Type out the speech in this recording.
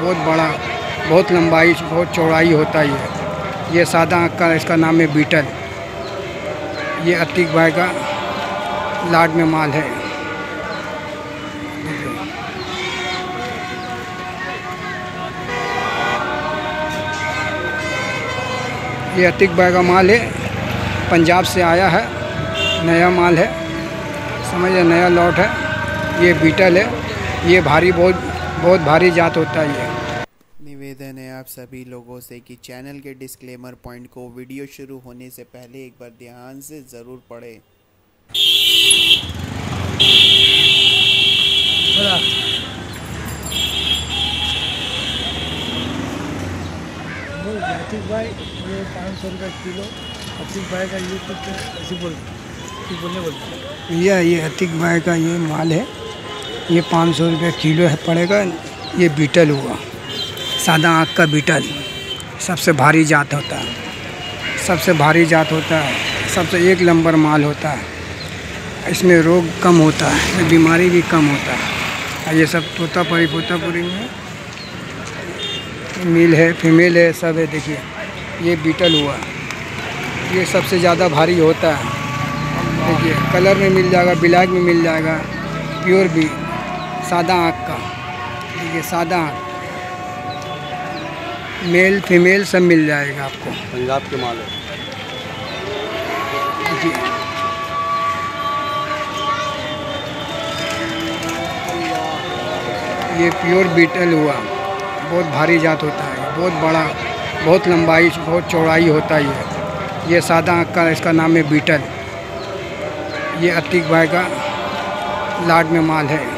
बहुत बड़ा, बहुत लंबाई, बहुत चौड़ाई होता है ये। ये सादा आँख का, इसका नाम है बीटल। ये अतीक भाई का लाड में माल है। ये अतीक भाई का माल है। पंजाब से आया है। नया माल है। समझिए नया लॉट है। ये बीटल है। ये भारी बहुत बहुत भारी जात होता है ये। निवेदन है आप सभी लोगों से कि चैनल के डिस्क्लेमर पॉइंट को वीडियो शुरू होने से पहले एक बार ध्यान से ज़रूर पढ़ें। अतीक भाई ये पाँच सौ रुपये किलो। अतीक भाई का ये कुछ ऐसे बोल बोलने बोलते भैया ये अतीक भाई का ये माल है। ये पाँच सौ रुपये किलो है पड़ेगा, ये बीटल हुआ। सादा आँख का बीटल, सबसे भारी जात होता है। सबसे भारी जात होता है, सबसे एक नंबर माल होता है। इसमें रोग कम होता है बीमारी भी कम होता है। ये सब तोतापुरी पोतापुरी में मेल है, फीमेल है, सब है, देखिए, ये बीटल हुआ। ये सबसे ज़्यादा भारी होता है। देखिए, कलर में मिल जाएगा ब्लैक में मिल जाएगा, प्योर भी। सादा आँख का। देखिए सादा आँख। मेल फीमेल सब मिल जाएगा आपको। पंजाब के माल है। देखिए ये प्योर बीटल हुआ। बहुत भारी जात होता है। बहुत बड़ा बहुत लंबाई बहुत चौड़ाई होता है ये। ये सादा आँख का इसका नाम है बीटल। ये अतीक भाई का लाड में माल है।